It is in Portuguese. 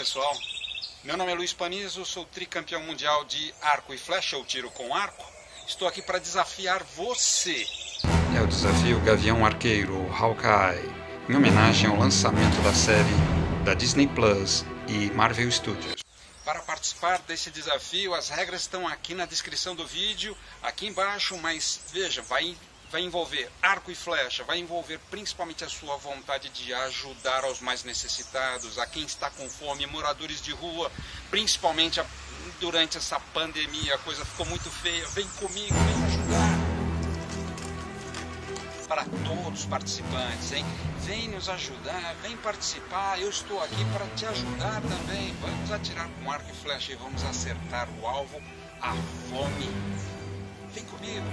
pessoal, meu nome é Luiz Panizo, sou tricampeão mundial de arco e flecha ou tiro com arco. Estou aqui para desafiar você. É o desafio Gavião Arqueiro Hawkeye, em homenagem ao lançamento da série da Disney Plus e Marvel Studios. Para participar desse desafio, as regras estão aqui na descrição do vídeo, aqui embaixo, mas veja, vai vai envolver arco e flecha, vai envolver principalmente a sua vontade de ajudar aos mais necessitados, a quem está com fome, moradores de rua, principalmente a, durante essa pandemia, a coisa ficou muito feia. Vem comigo, vem ajudar. Para todos os participantes, hein? Vem nos ajudar, vem participar. Eu estou aqui para te ajudar também. Vamos atirar com arco e flecha e vamos acertar o alvo, a fome. Vem comigo.